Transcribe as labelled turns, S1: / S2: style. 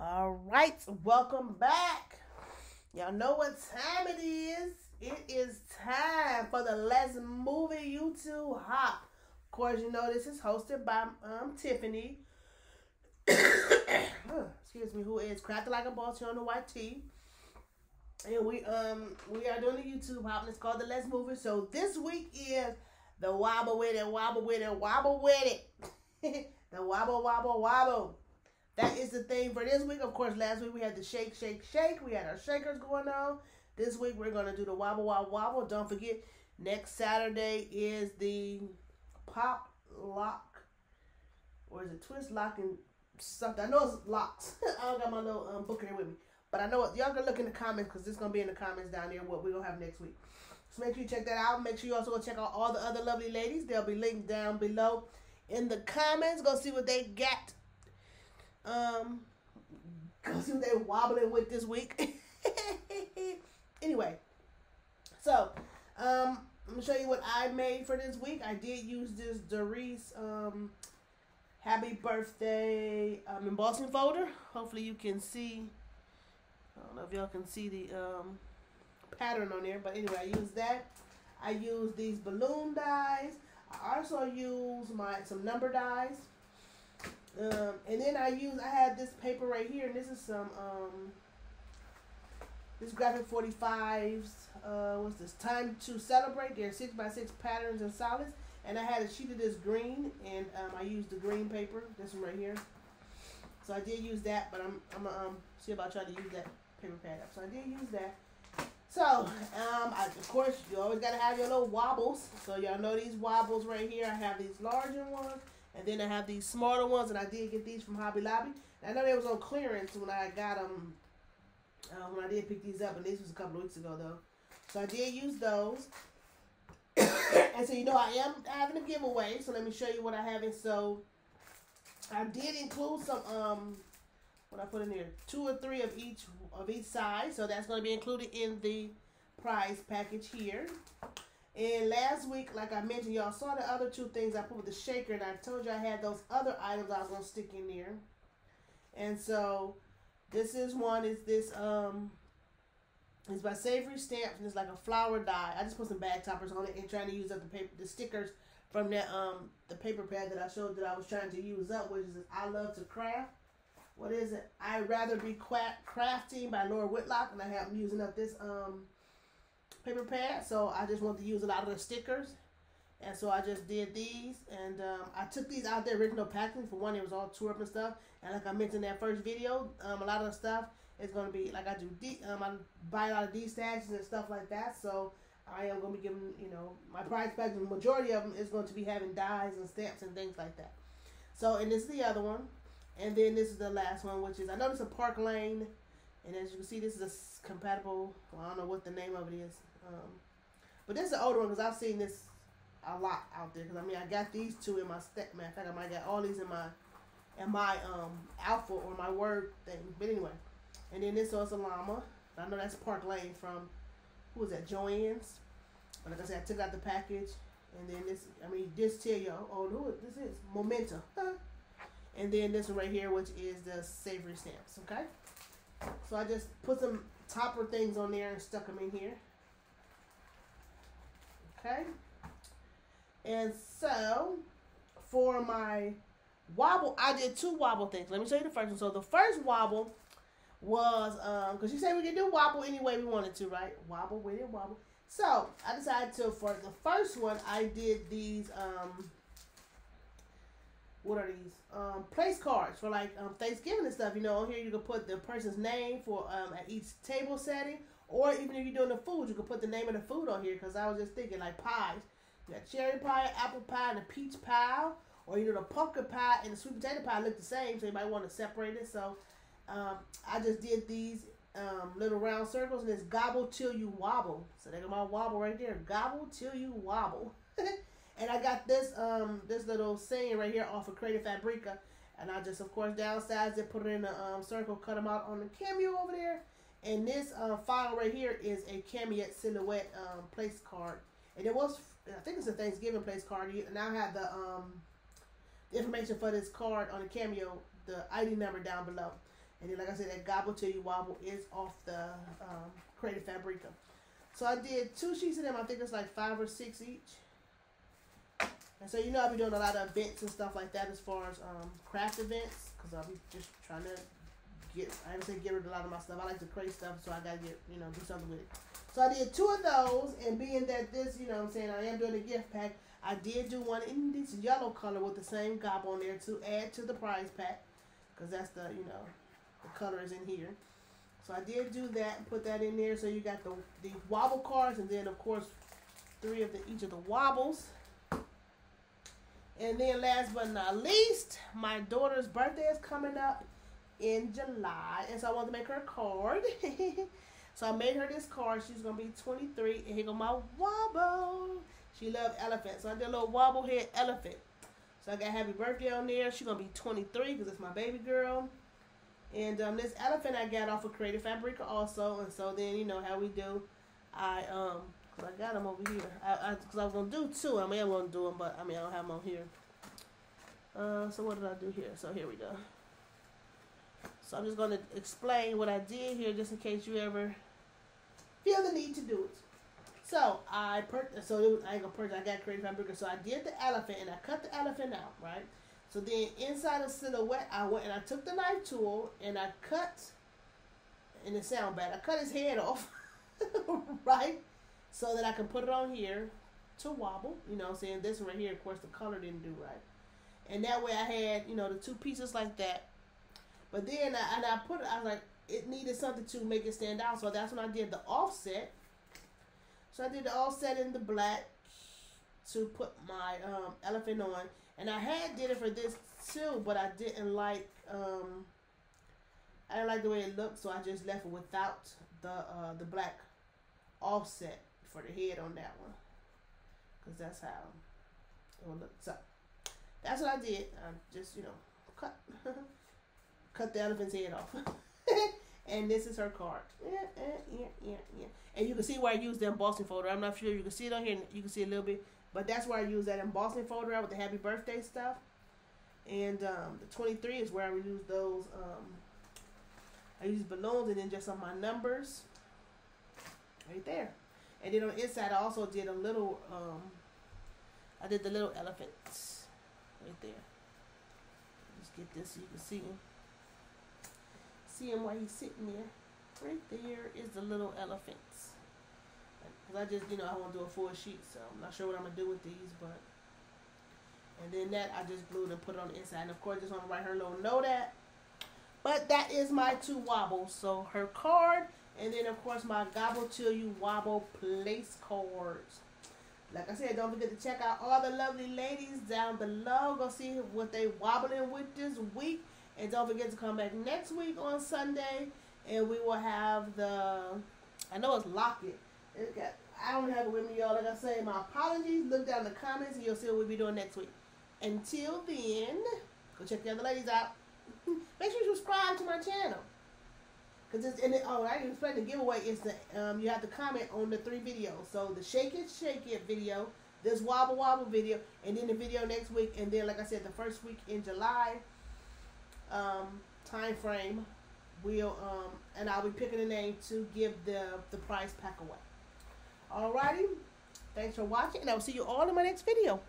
S1: All right, welcome back. Y'all know what time it is. It is time for the Let's Move It YouTube Hop. Of course, you know this is hosted by um Tiffany. Excuse me, who is crafted like a boss here on the YT. And we um we are doing the YouTube hop and it's called the Let's Move It. So this week is the wobble with it, wobble with it, wobble with it. the wobble wobble wobble. That is the thing for this week. Of course, last week we had the shake, shake, shake. We had our shakers going on. This week we're going to do the wobble, wobble, wobble. Don't forget, next Saturday is the pop lock. Or is it twist lock and something? I know it's locks. I don't got my little um, book here with me. But I know what y'all can look in the comments because it's going to be in the comments down there what we're going to have next week. So make sure you check that out. Make sure you also go check out all the other lovely ladies. They'll be linked down below in the comments. Go see what they got um, go see they're wobbling with this week. anyway, so um, I'm gonna show you what I made for this week. I did use this Darice um, Happy Birthday um, embossing folder. Hopefully you can see. I don't know if y'all can see the um, pattern on there, but anyway, I use that. I use these balloon dies. I also use my some number dies. Um, and then I use, I had this paper right here, and this is some, um, this graphic 45s, uh, what's this, time to celebrate, they're 6 by 6 patterns and solids, and I had a sheet of this green, and um, I used the green paper, this one right here, so I did use that, but I'm, I'm um, see about trying to use that paper pad up, so I did use that. So, um, I, of course, you always got to have your little wobbles. So, y'all know these wobbles right here. I have these larger ones. And then I have these smaller ones, and I did get these from Hobby Lobby. I know they was on clearance when I got them, uh, when I did pick these up, and this was a couple weeks ago, though. So I did use those. and so, you know, I am having a giveaway, so let me show you what I have. And so, I did include some, um, what I put in there, two or three of each of each size. So that's going to be included in the prize package here. And last week, like I mentioned, y'all saw the other two things I put with the shaker, and I told you I had those other items I was gonna stick in there. And so, this is one. Is this um? It's by Savvy Stamps, and it's like a flower die. I just put some bag toppers on it and trying to use up the paper, the stickers from that um the paper pad that I showed that I was trying to use up, which is I love to craft. What is it? I'd rather be crafting by Laura Whitlock, and I have using up this um paper pad. So I just want to use a lot of the stickers. And so I just did these. And um, I took these out the original packaging. For one, it was all tore up and stuff. And like I mentioned in that first video, um, a lot of the stuff is going to be, like I do, D, um, I buy a lot of D stashes and stuff like that. So I am going to be giving, you know, my prize packaging, the majority of them is going to be having dies and stamps and things like that. So, and this is the other one. And then this is the last one, which is, I know this is a Park Lane. And as you can see, this is a compatible, well, I don't know what the name of it is. Um, but this is an older one because I've seen this a lot out there. Because I mean, I got these two in my stack. Matter of fact, I might got all these in my in my um alpha or my word thing. But anyway, and then this is a llama. I know that's Park Lane from who was that Joann's. But like I said, I took out the package, and then this. I mean, this tell y'all, oh, who this is Momenta. and then this one right here, which is the Savvy Stamps. Okay. So I just put some topper things on there and stuck them in here. Okay. And so for my wobble, I did two wobble things. Let me show you the first one. So the first wobble was um because you said we could do wobble any way we wanted to, right? Wobble with it, wobble. So I decided to for the first one I did these um what are these um place cards for like um Thanksgiving and stuff. You know, on here you can put the person's name for um at each table setting or even if you're doing the food, you can put the name of the food on here because I was just thinking like pies. You got cherry pie, apple pie, and a peach pie. Or you know the pumpkin pie and the sweet potato pie look the same, so you might want to separate it. So um, I just did these um, little round circles and it's gobble till you wobble. So they got my wobble right there. Gobble till you wobble. and I got this um this little saying right here off of Creative Fabrica. And I just of course downsized it, put it in a um, circle, cut them out on the cameo over there. And this uh, file right here is a Cameo Silhouette um, place card. And it was, I think it's a Thanksgiving place card. And I have the, um, information for this card on the Cameo, the ID number down below. And then, like I said, that Gobble Till You Wobble is off the um, Creative Fabrica. So I did two sheets of them. I think it's like five or six each. And so, you know, I'll be doing a lot of events and stuff like that as far as um, craft events. Because I'll be just trying to get, I didn't say get rid of a lot of my stuff. I like to create stuff, so I got to get, you know, do something with it. So I did two of those. And being that this, you know I'm saying, I am doing a gift pack, I did do one in this yellow color with the same gob on there to add to the prize pack. Because that's the, you know, the color is in here. So I did do that and put that in there. So you got the, the wobble cards and then, of course, three of the each of the wobbles. And then last but not least, my daughter's birthday is coming up in July. And so I wanted to make her a card. so I made her this card. She's going to be 23. And here go my wobble. She loved elephants. So I did a little wobble head elephant. So I got happy birthday on there. She's going to be 23 because it's my baby girl. And um, this elephant I got off of Creative Fabrica also. And so then, you know, how we do. I, um, cause I got them over here. I, I, cause I was gonna do two. I mean, I'm gonna do them, but I mean, I don't have them on here. Uh, so what did I do here? So here we go. So I'm just gonna explain what I did here, just in case you ever feel the need to do it. So I per so it was, I ain't gonna purchase. I got Creative Fabrica. So I did the elephant and I cut the elephant out, right? So then inside the silhouette, I went and I took the knife tool and I cut, and it sound bad. I cut his head off, right? So that I can put it on here to wobble. You know, I'm saying this right here. Of course, the color didn't do right, and that way I had you know the two pieces like that. But then I, and I put it. I was like, it needed something to make it stand out. So that's when I did the offset. So I did the offset in the black to put my um, elephant on. And I had did it for this too, but I didn't like um I didn't like the way it looked, so I just left it without the uh the black offset for the head on that one. Cause that's how it would look. So that's what I did. I just, you know, cut cut the elephant's head off. and this is her card. Yeah, yeah, yeah, yeah. And you can see where I used the embossing folder. I'm not sure you can see it on here. You can see a little bit. But that's where I use that embossing folder with the happy birthday stuff. And um, the 23 is where I use those. Um, I use balloons and then just on my numbers. Right there. And then on the inside, I also did a little, um, I did the little elephants. Right there. Just get this so you can see him. See him while he's sitting there. Right there is the little elephants. Because I just, you know, I want to do a full sheet, so I'm not sure what I'm going to do with these, but. And then that I just glued and put it on the inside. And of course, just want to write her little note at. But that is my two wobbles. So her card, and then of course my Gobble Till You Wobble place cards. Like I said, don't forget to check out all the lovely ladies down below. Go see what they wobbling with this week. And don't forget to come back next week on Sunday. And we will have the, I know it's Locket. It got, I don't have it with me, y'all. Like I say, my apologies. Look down in the comments and you'll see what we'll be doing next week. Until then, go check the other ladies out. Make sure you subscribe to my channel. Cause it's in it. Oh, I didn't explain the giveaway. Is the um you have to comment on the three videos. So the shake it, shake it video, this wobble wobble video, and then the video next week, and then like I said, the first week in July. Um, time frame, will um, and I'll be picking a name to give the the prize pack away. Alrighty, thanks for watching, and I will see you all in my next video.